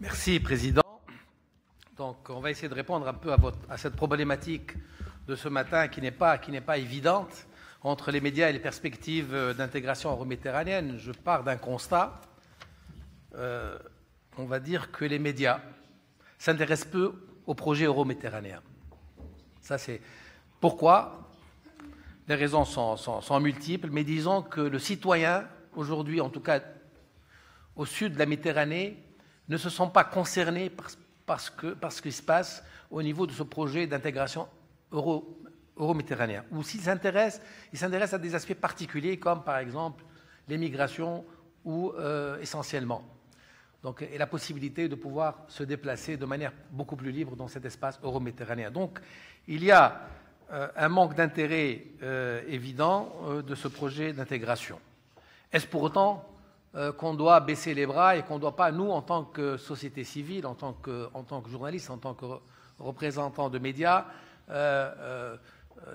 Merci, Président. Donc, on va essayer de répondre un peu à, cette problématique de ce matin qui n'est pas, évidente entre les médias et les perspectives d'intégration euro-méditerranéenne. Je pars d'un constat. Euh, on va dire que les médias s'intéressent peu au projet euro-méditerranéen. Ça, c'est pourquoi? Les raisons sont, multiples, mais disons que le citoyen, aujourd'hui, en tout cas au sud de la Méditerranée, ne se sont pas concernés par, parce que, ce qui se passe au niveau de ce projet d'intégration euro, euro-méditerranéen. Ou s'ils s'intéressent, ils s'intéressent à des aspects particuliers, comme par exemple l'émigration ou euh, essentiellement. Donc, et la possibilité de pouvoir se déplacer de manière beaucoup plus libre dans cet espace euro-méditerranéen. Donc, il y a euh, un manque d'intérêt euh, évident euh, de ce projet d'intégration. Est-ce pour autant euh, qu'on doit baisser les bras et qu'on ne doit pas, nous, en tant que société civile, en tant que, en tant que journaliste, en tant que représentants de médias, euh,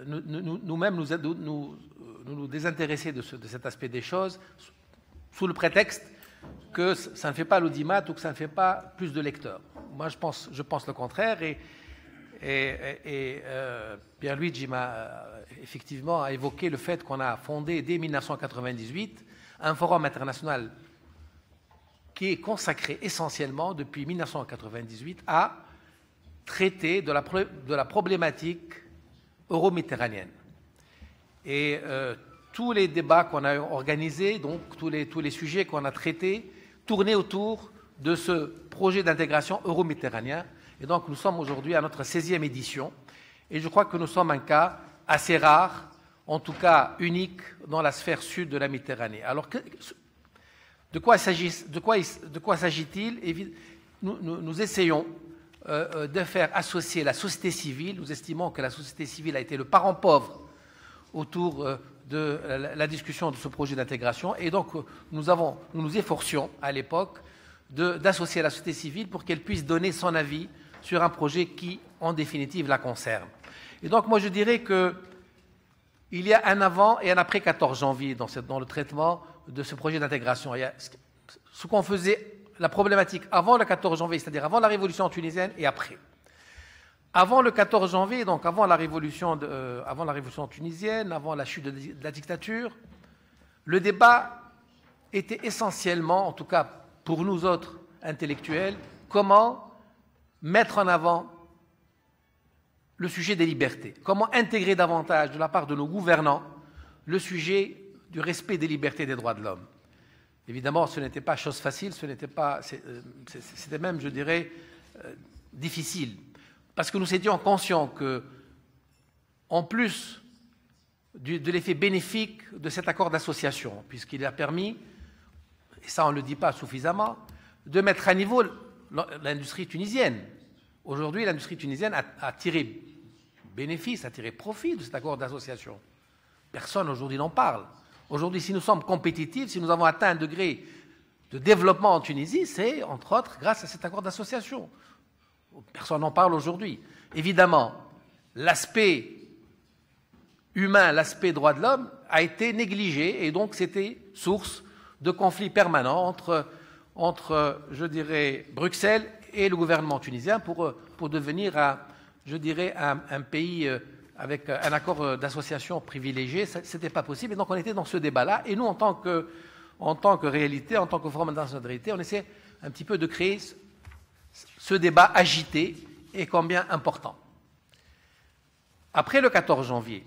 nous-mêmes nous, nous, désintéresser de, ce, de cet aspect des choses sous le prétexte que ça ne fait pas l'audimat ou que ça ne fait pas plus de lecteurs. Moi, je pense, le contraire. Et, et, et euh, Pierre-Luigi m'a euh, effectivement évoqué le fait qu'on a fondé dès 1998 un forum international qui est consacré essentiellement depuis 1998 à traiter de la, problématique euro-méditerranéenne. Et euh, tous les débats qu'on a organisés, donc tous les, tous les sujets qu'on a traités, tournaient autour de ce projet d'intégration euro-méditerranéen. Et donc nous sommes aujourd'hui à notre 16e édition. Et je crois que nous sommes un cas assez rare, en tout cas unique, dans la sphère sud de la Méditerranée. Alors, de quoi s'agit-il? Nous, essayons euh, de faire associer la société civile. Nous estimons que la société civile a été le parent pauvre autour euh, de la discussion de ce projet d'intégration. Et donc, nous, nous nous à l'époque d'associer la société civile pour qu'elle puisse donner son avis sur un projet qui, en définitive, la concerne. Et donc, moi, je dirais que il y a un avant et un après 14 janvier dans, le traitement de ce projet d'intégration. Ce qu'on faisait, la problématique avant le 14 janvier, c'est-à-dire avant la révolution tunisienne et après. Avant le 14 janvier, donc avant la révolution, euh, avant la révolution tunisienne, avant la chute de la dictature, le débat était essentiellement, en tout cas pour nous autres intellectuels, comment mettre en avant le sujet des libertés, comment intégrer davantage de la part de nos gouvernants le sujet du respect des libertés et des droits de l'homme. Évidemment, ce n'était pas chose facile, ce n'était pas, euh, c'était même, je dirais, euh, difficile parce que nous étions conscients que, en plus de l'effet bénéfique de cet accord d'association, puisqu'il a permis, et ça on ne le dit pas suffisamment, de mettre à niveau l'industrie tunisienne. Aujourd'hui, l'industrie tunisienne a, tiré bénéfice, a tiré profit de cet accord d'association. Personne aujourd'hui n'en parle. Aujourd'hui, si nous sommes compétitifs, si nous avons atteint un degré de développement en Tunisie, c'est entre autres grâce à cet accord d'association. Personne n'en parle aujourd'hui. Évidemment, l'aspect humain, l'aspect droit de l'homme a été négligé et donc c'était source de conflits permanents entre, entre, je dirais, Bruxelles et le gouvernement tunisien pour, pour devenir, un, je dirais, un, pays euh, avec un accord d'association privilégié. Ce n'était pas possible. Et donc on était dans ce débat-là. Et nous, en tant que, en tant que réalité, en tant que forme d'internationalité, on essaie un petit peu de créer ce débat agité est combien important. Après le 14 janvier,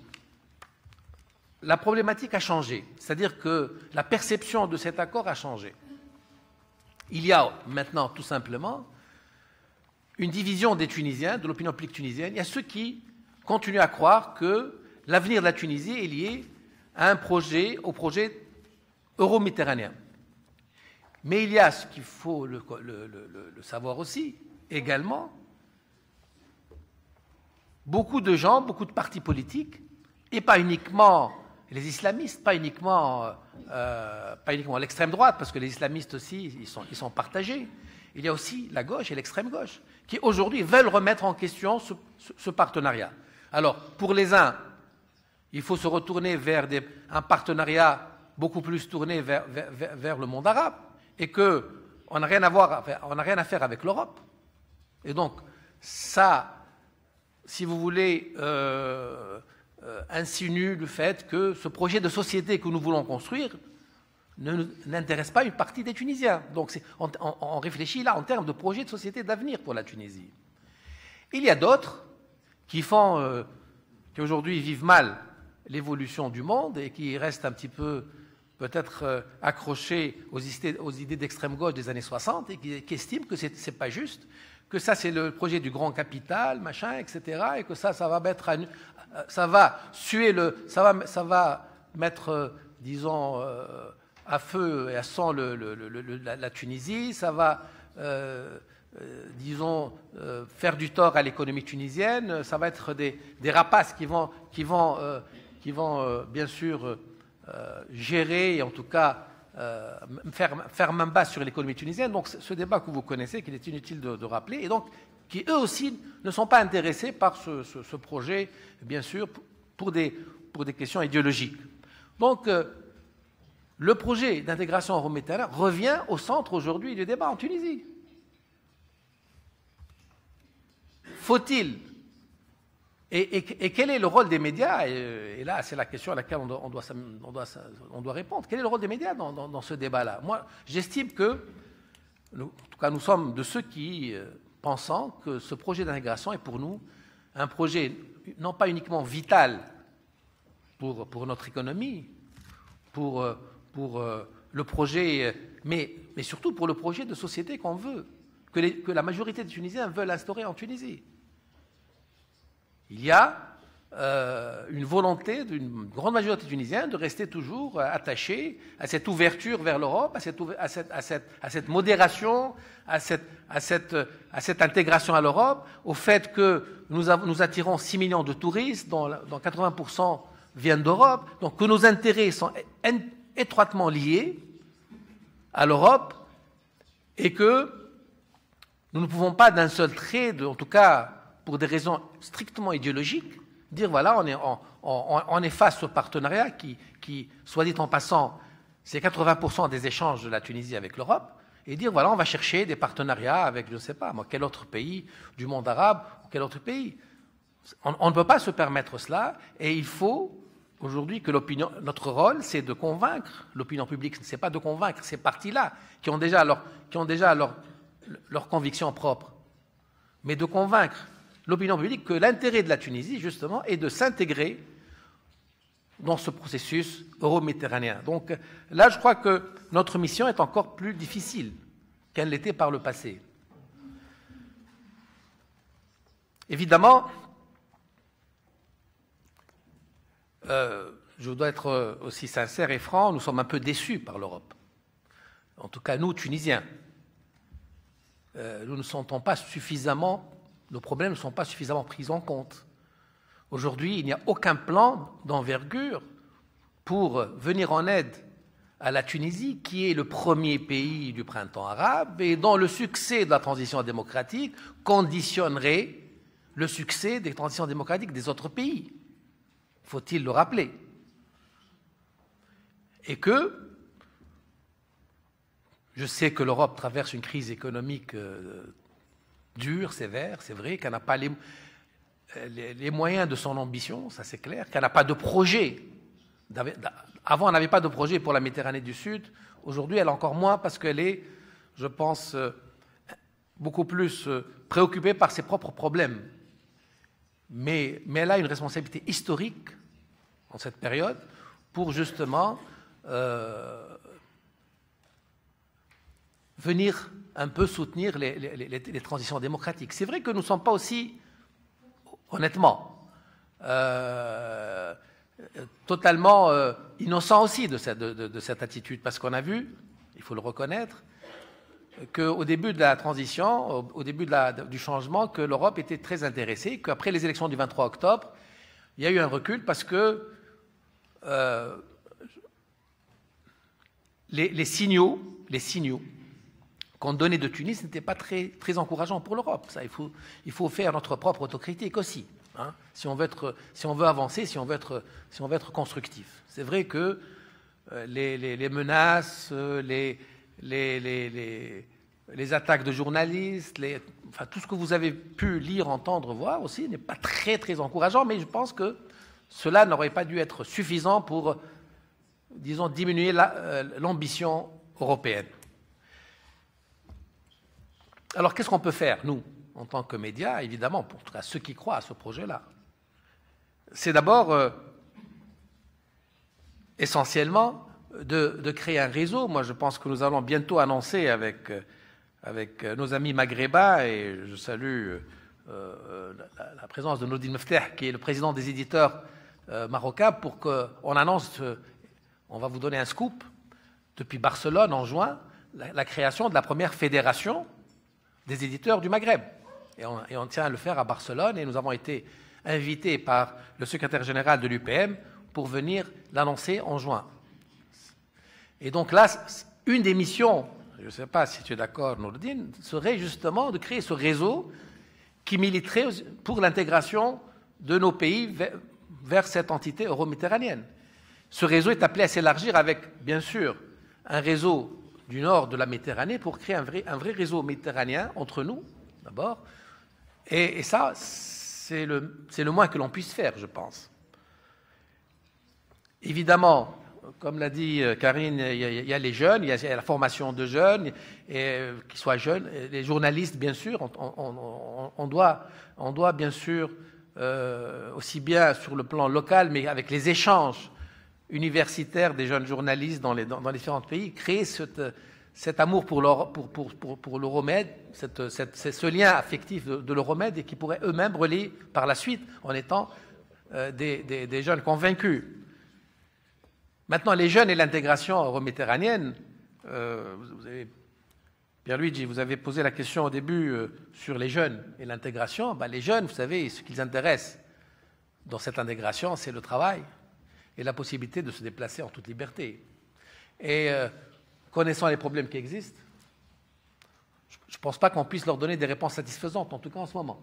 la problématique a changé, c'est-à-dire que la perception de cet accord a changé. Il y a maintenant tout simplement une division des Tunisiens, de l'opinion publique tunisienne. Il y a ceux qui continuent à croire que l'avenir de la Tunisie est lié à un projet, au projet euro-méditerranéen. Mais il y a ce qu'il faut le, savoir aussi, également, beaucoup de gens, beaucoup de partis politiques, et pas uniquement les islamistes, pas uniquement, euh, pas uniquement l'extrême droite, parce que les islamistes aussi, ils sont partagés. Il y a aussi la gauche et l'extrême gauche, qui aujourd'hui veulent remettre en question ce, partenariat. Alors, pour les uns, il faut se retourner vers un partenariat beaucoup plus tourné vers, le monde arabe et que on n'a rien, à on n'a rien à faire avec l'Europe. Et donc, ça, si vous voulez, euh, euh, insinue le fait que ce projet de société que nous voulons construire n'intéresse pas une partie des Tunisiens. Donc on, réfléchit là en termes de projet de société d'avenir pour la Tunisie. Il y a d'autres qui font, euh, qui aujourd'hui vivent mal l'évolution du monde et qui restent un petit peu peut-être euh, accrochés aux idées, d'extrême gauche des années 60 et qui, estiment que ce n'est pas juste, que ça c'est le projet du grand capital, machin, etc., et que ça, ça va mettre, ça va suer le, ça va, ça va mettre, euh, disons, à feu et à sang la, Tunisie, ça va, euh, euh, disons, euh, faire du tort à l'économie tunisienne, ça va être des, rapaces qui vont, qui vont, bien sûr gérer et en tout cas faire, faire main basse sur l'économie tunisienne. Donc ce débat que vous connaissez, qu'il est inutile de, rappeler, et donc qui eux aussi ne sont pas intéressés par ce, ce projet, bien sûr, pour des, pour des questions idéologiques. Donc, le projet d'intégration euro-méditerranéenne revient au centre aujourd'hui du débat en Tunisie. Faut-il et, quel est le rôle des médias et, là, c'est la question à laquelle on doit, répondre. Quel est le rôle des médias dans, ce débat-là? Moi, j'estime que, en tout cas, nous sommes de ceux qui euh, pensent que ce projet d'intégration est pour nous un projet non pas uniquement vital pour, pour notre économie, pour, euh, pour euh, le projet, mais, mais, surtout pour le projet de société qu'on veut, que, la majorité des Tunisiens veulent instaurer en Tunisie. Il y a euh, une volonté d'une grande majorité tunisienne de rester toujours attachée à cette ouverture vers l'Europe, à cette, à, cette, à, cette, à cette, modération, à cette, intégration à l'Europe, au fait que nous, nous, attirons 6 millions de touristes, dont, dont 80% viennent d'Europe, donc que nos intérêts sont étroitement liés à l'Europe et que nous ne pouvons pas d'un seul trait, en tout cas pour des raisons strictement idéologiques, dire voilà, on est, on, au partenariat qui, soit dit en passant, c'est 80% des échanges de la Tunisie avec l'Europe, et dire voilà, on va chercher des partenariats avec, je ne sais pas, moi, quel autre pays du monde arabe ou quel autre pays. on ne peut pas se permettre cela, et il faut aujourd'hui que l'opinion, notre rôle, c'est de convaincre l'opinion publique. Ce n'est pas de convaincre ces partis-là qui ont déjà, leur, qui ont mais de convaincre l'opinion publique que l'intérêt de la Tunisie, justement, est de s'intégrer dans ce processus euro-méditerranéen. Donc là, je crois que notre mission est encore plus difficile qu'elle l'était par le passé. Évidemment, Euh, je dois être euh, aussi sincère et franc, nous sommes un peu déçus par l'Europe. En tout cas, nous, Tunisiens. Euh, nous ne sentons pas suffisamment, nos problèmes ne sont pas suffisamment pris en compte. Aujourd'hui, il n'y a aucun plan d'envergure pour venir en aide à la Tunisie, qui est le premier pays du printemps arabe et dont le succès de la transition démocratique conditionnerait le succès des transitions démocratiques des autres pays faut-il le rappeler Et que je sais que l'Europe traverse une crise économique euh, dure, sévère, c'est vrai, qu'elle n'a pas les, moyens de son ambition, ça c'est clair, qu'elle n'a pas de projet. Avant, elle n'avait pas de projet pour la Méditerranée du Sud. Aujourd'hui, elle a encore moins parce qu'elle est, je pense, euh, beaucoup plus euh, préoccupée par ses propres problèmes. Mais elle a une responsabilité historique en cette période pour justement euh, venir un peu soutenir les, transitions démocratiques. C'est vrai que nous ne sommes pas aussi, honnêtement, euh, totalement euh, innocents aussi de cette, de cette attitude, parce qu'on a vu, il faut le reconnaître, qu'au début de la transition, au, début du changement, que l'Europe était très intéressée, qu'après les élections du 23 octobre, il y a eu un recul parce que euh, les, signaux, les signaux qu'on donnait de Tunis n'étaient pas très, encourageants pour l'Europe. Ça, il faut, faire notre propre autocritique aussi, hein, si, on veut avancer, si on veut être, constructif. C'est vrai que euh, les, menaces, les, les, attaques de journalistes, tout ce que vous avez pu lire, entendre, voir aussi n'est pas très encourageant, mais je pense que cela n'aurait pas dû être suffisant pour, disons, diminuer euh, l'ambition européenne. Alors qu'est-ce qu'on peut faire, nous, en tant que médias, évidemment, pour ceux qui croient à ce projet-là? C'est d'abord euh, essentiellement de, créer un réseau. Moi, je pense que nous allons bientôt annoncer avec, euh, nos amis maghrébins, et je salue la, présence de Nodine Mefter, qui est le président des éditeurs marocains, pour qu'on annonce, on va vous donner un scoop, depuis Barcelone en juin, la création de la première fédération des éditeurs du Maghreb. Et on, tient à le faire à Barcelone et nous avons été invités par le secrétaire général de l'UPM pour venir l'annoncer en juin. Et donc là, une des missions, je ne sais pas si tu es d'accord, Nourdine, serait justement de créer ce réseau qui militerait pour l'intégration de nos pays vers, cette entité euro-méditerranéenne. Ce réseau est appelé à s'élargir avec, bien sûr, un réseau du nord de la Méditerranée pour créer un vrai, réseau méditerranéen entre nous, d'abord. Et, ça, c'est le, moins que l'on puisse faire, je pense. Évidemment, comme l'a dit euh, Karine, il y, a, les jeunes, il y a la formation de jeunes, et, qui soient jeunes, les journalistes, bien sûr. On doit, bien sûr, euh, aussi bien sur le plan local, mais avec les échanges universitaires des jeunes journalistes dans les, différents pays, créer cet amour pour l'Euromède, pour, ce lien affectif de, l'Euromède et qui pourrait eux-mêmes relier par la suite en étant euh, des, jeunes convaincus. Maintenant, les jeunes et l'intégration euroméditerranéenne, euh, vous avez, Pierre-Luigi, vous avez posé la question au début euh, sur les jeunes et l'intégration. Ben, les jeunes, vous savez, ce qui les intéresse dans cette intégration, c'est le travail, et la possibilité de se déplacer en toute liberté. Et euh, connaissant les problèmes qui existent, je ne pense pas qu'on puisse leur donner des réponses satisfaisantes, en tout cas en ce moment.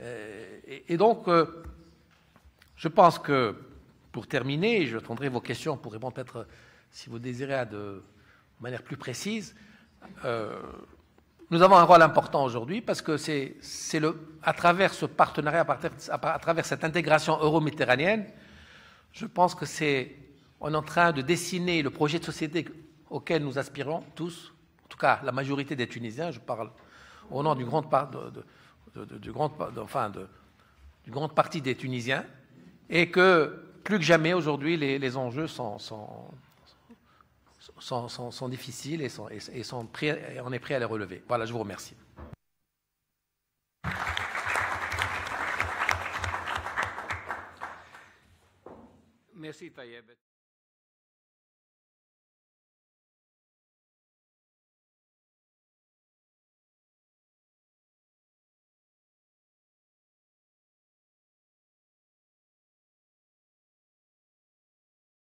Euh, et, donc, je pense que, pour terminer, je attendrai vos questions pour répondre peut-être, si vous désirez, de manière plus précise. Nous avons un rôle important aujourd'hui parce que c'est à travers ce partenariat, à travers cette intégration euro-méditerranéenne, je pense que c'est, on est en train de dessiner le projet de société auquel nous aspirons tous, en tout cas la majorité des Tunisiens, je parle au nom d'une grande, part de, grande, enfin d'une grande partie des Tunisiens, et que plus que jamais aujourd'hui les, enjeux sont, sont, difficiles et, sont, et, sont et on est prêt à les relever. Voilà, je vous remercie. Merci Tayeb.